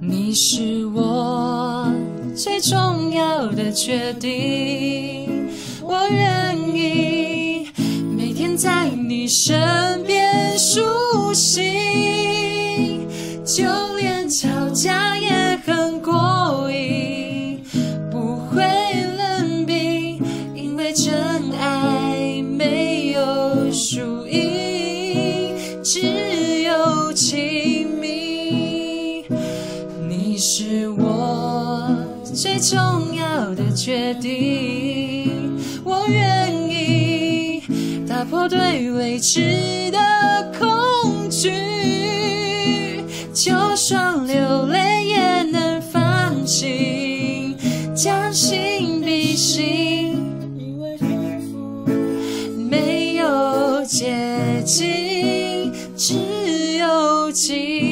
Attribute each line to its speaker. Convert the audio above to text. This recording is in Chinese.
Speaker 1: 你是我最重要的决定，我愿意每天在你身边苏醒，就连吵架也很过瘾，不会冷冰，因为真爱没有输赢，只有亲。你是我最重要的决定，我愿意打破对未知的恐惧，就算流泪也能放晴，将心比心，因为幸福没有捷径，只有经